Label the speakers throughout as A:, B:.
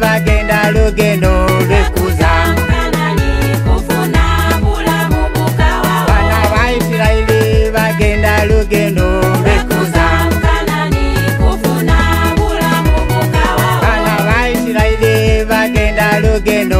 A: bagenda lugendo lwekuza bana ba isirayiri bagenda lugendo lwekuza bana ba isirayiri bagenda lugendo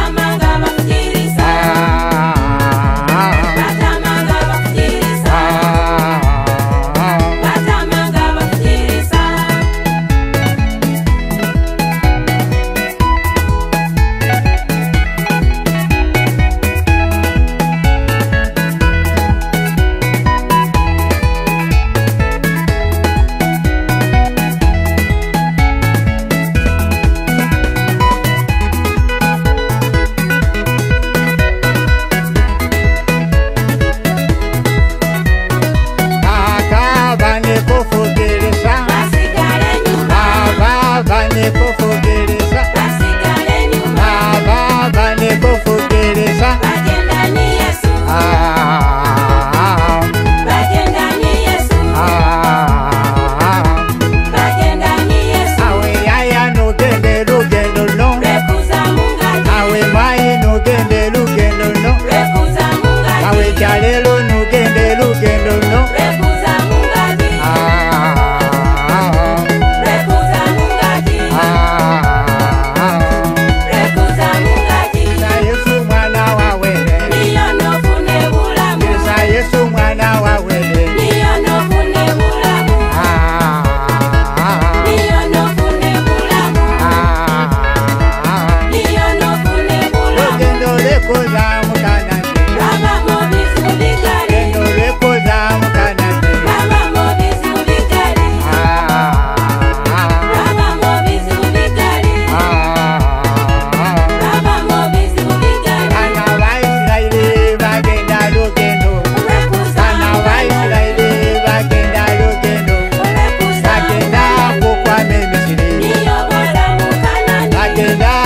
A: Trinidad.